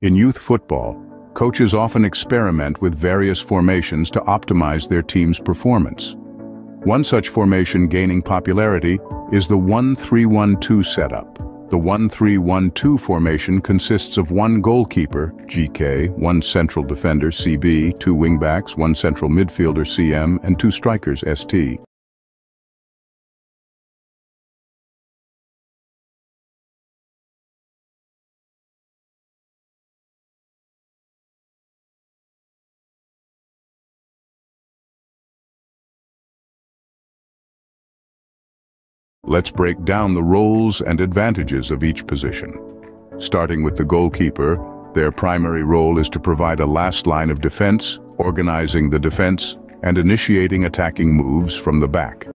In youth football, coaches often experiment with various formations to optimize their team's performance. One such formation gaining popularity is the 1-3-1-2 setup. The 1-3-1-2 formation consists of one goalkeeper, GK, one central defender, CB, two wingbacks, one central midfielder, CM, and two strikers, ST. Let's break down the roles and advantages of each position. Starting with the goalkeeper, their primary role is to provide a last line of defense, organizing the defense, and initiating attacking moves from the back.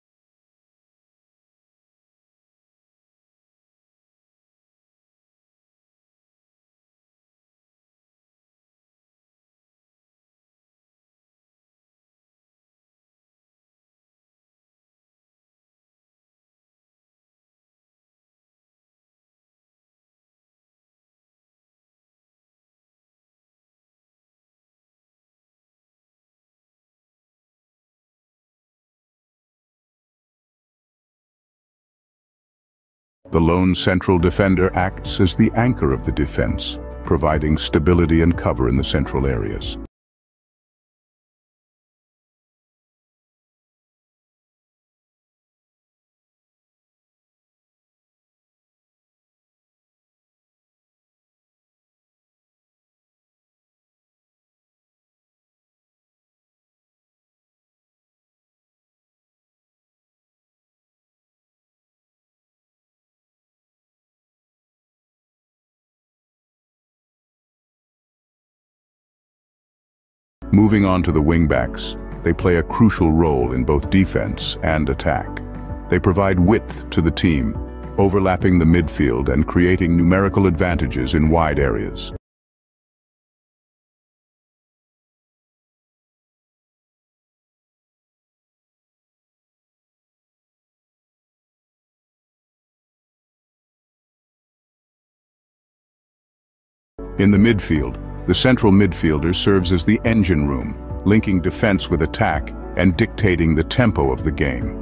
The lone central defender acts as the anchor of the defense, providing stability and cover in the central areas. Moving on to the wingbacks, they play a crucial role in both defense and attack. They provide width to the team, overlapping the midfield and creating numerical advantages in wide areas. In the midfield, the central midfielder serves as the engine room, linking defense with attack and dictating the tempo of the game.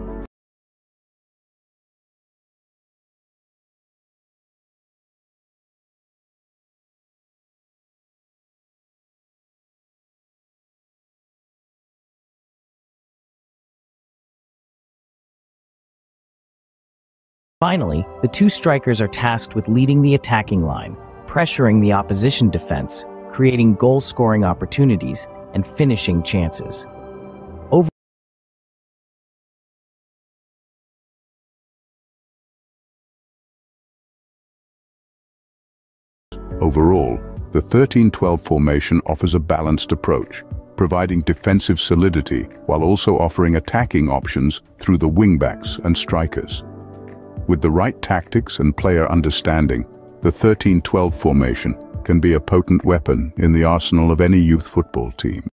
Finally, the two strikers are tasked with leading the attacking line, pressuring the opposition defense, creating goal-scoring opportunities and finishing chances. Overall, the 13-12 formation offers a balanced approach, providing defensive solidity while also offering attacking options through the wingbacks and strikers. With the right tactics and player understanding, the 13-12 formation can be a potent weapon in the arsenal of any youth football team.